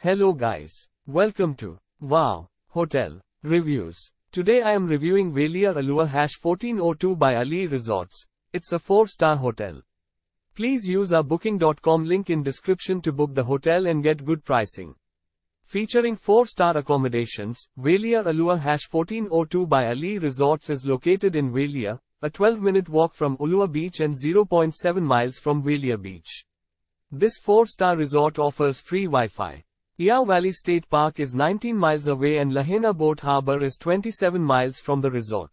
Hello guys. Welcome to Wow Hotel Reviews. Today I am reviewing Wailea Elua Hash 1402 by Ali'i Resorts. It's a 4-star hotel. Please use our booking.com link in description to book the hotel and get good pricing. Featuring 4-star accommodations, Wailea Elua Hash 1402 by Ali'i Resorts is located in Wailea, a 12-minute walk from Ulua Beach and 0.7 miles from Wailea Beach. This 4-star resort offers free Wi-Fi. Iao Valley State Park is 19 miles away and Lahaina Boat Harbor is 27 miles from the resort.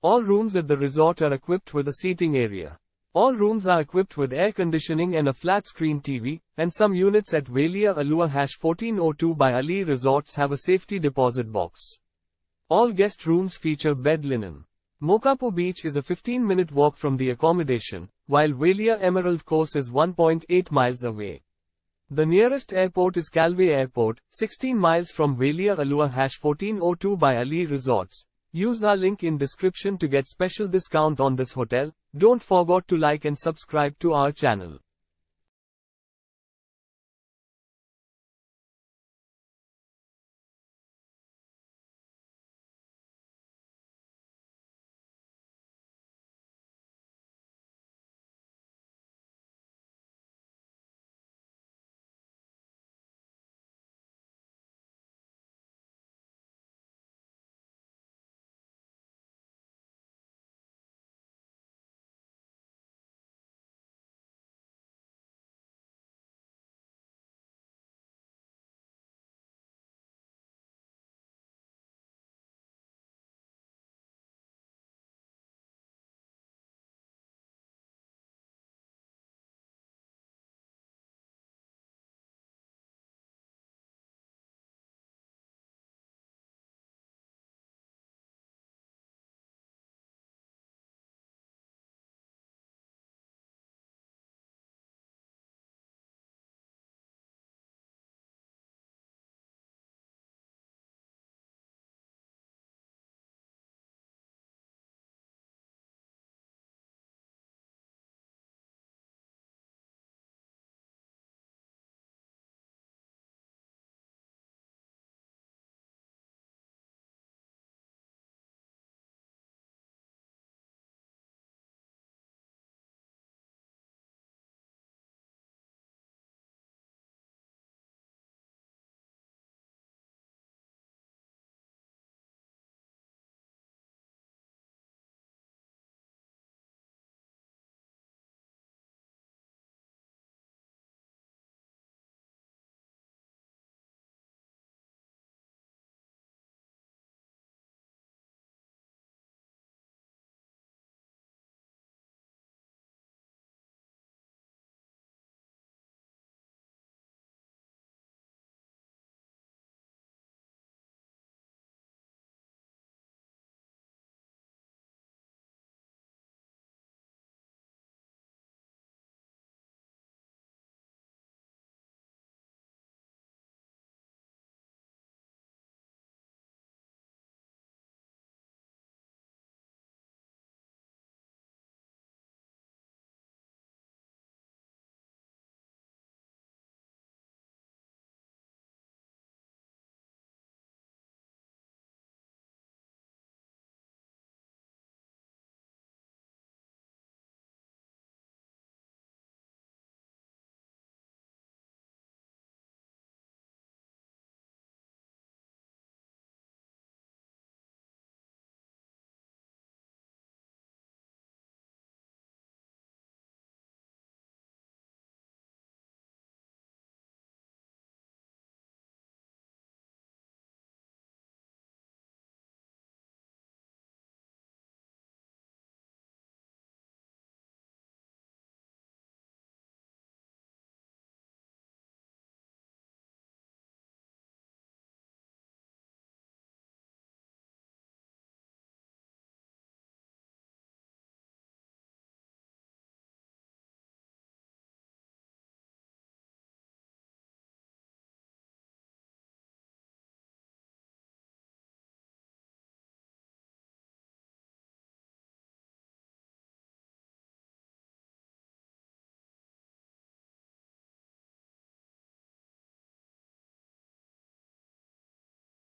All rooms at the resort are equipped with a seating area. All rooms are equipped with air conditioning and a flat screen TV, and some units at Wailea Elua Hash 1402 by Ali'i Resorts have a safety deposit box. All guest rooms feature bed linen. Mokapu Beach is a 15 minute walk from the accommodation, while Wailea Emerald Course is 1.8 miles away. The nearest airport is Kahului Airport, 16 miles from Wailea Elua Hash 1402 by Ali'i Resorts. Use our link in description to get special discount on this hotel. Don't forget to like and subscribe to our channel.